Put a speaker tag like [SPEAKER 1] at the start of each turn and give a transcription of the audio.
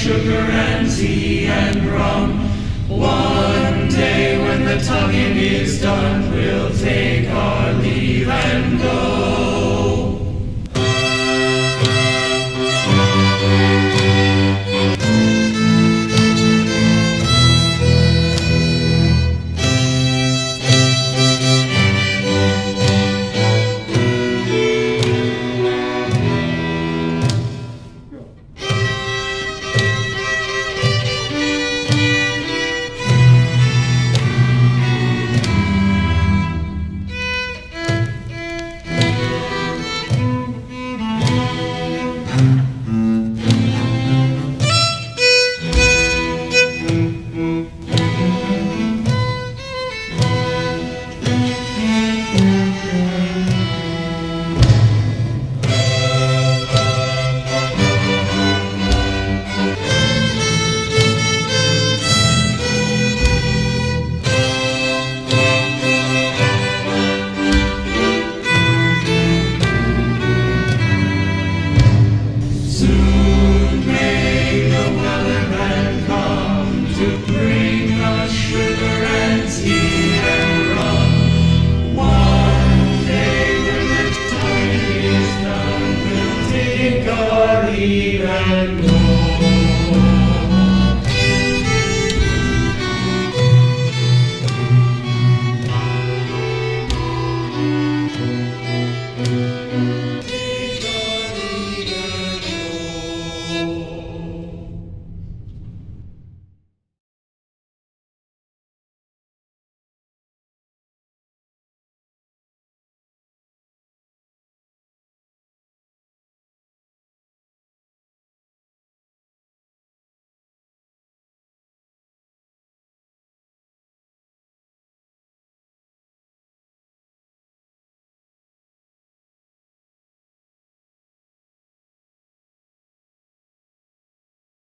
[SPEAKER 1] sugar and tea and rum. One day when the tugging is done, we'll take our leave and go.